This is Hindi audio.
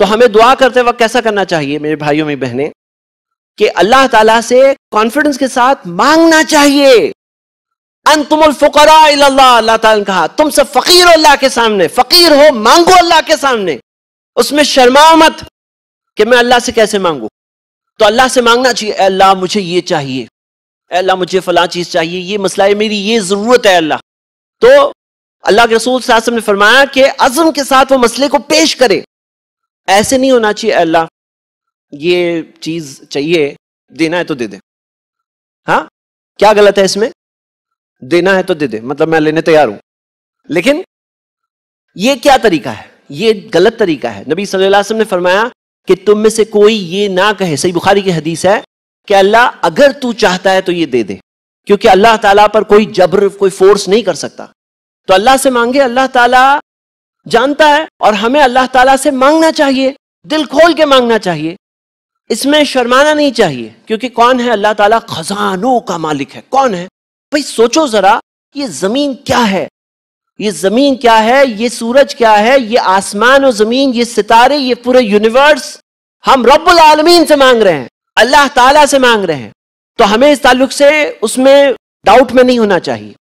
तो हमें दुआ करते वक्त कैसा करना चाहिए, मेरे भाइयों में बहनें? कि अल्लाह ताला से कॉन्फिडेंस के साथ मांगना चाहिए। फुकरा अल्लाह ताला ने कहा, तुम सब फकीर हो अल्लाह के सामने, फकीर हो, मांगो अल्लाह के सामने। उसमें शर्माओ मत कि मैं अल्लाह से कैसे मांगू। तो अल्लाह से मांगना चाहिए अल्लाह, मुझे ये चाहिए। अल्लाह, मुझे फला चीज़ चाहिए, ये मसला है मेरी, ये ज़रूरत है अल्लाह। तो अल्लाह के रसूल ने फरमाया कि अज़म के साथ वो मसले को पेश करे। ऐसे नहीं होना चाहिए, अल्लाह, ये चीज़ चाहिए, देना है तो दे दे। हाँ? क्या गलत है इसमें? देना है तो दे दे मतलब मैं लेने तैयार हूँ। लेकिन ये क्या तरीका है? ये गलत तरीका है। नबी सल्लल्लाहु अलैहि वसल्लम ने फरमाया कि तुम में से कोई ये ना कहे, सही बुखारी की हदीस है कि अल्लाह, अगर तू चाहता है तो ये दे दे, क्योंकि अल्लाह ताला पर कोई जबर, कोई फोर्स नहीं कर सकता। तो अल्लाह से मांगे, अल्लाह ताला जानता है और हमें अल्लाह ताला से मांगना चाहिए, दिल खोल के मांगना चाहिए। इसमें शर्माना नहीं चाहिए, क्योंकि कौन है अल्लाह ताला? खजानों का मालिक है। कौन है? भाई सोचो जरा, ये ज़मीन क्या है? ये ज़मीन क्या है? ये सूरज क्या है? ये आसमान और ज़मीन, ये सितारे, ये पूरे यूनिवर्स हम रब्बुल आलमीन से मांग रहे हैं, अल्लाह ताला से मांग रहे हैं। तो हमें इस ताल्लुक से उसमें डाउट में नहीं होना चाहिए।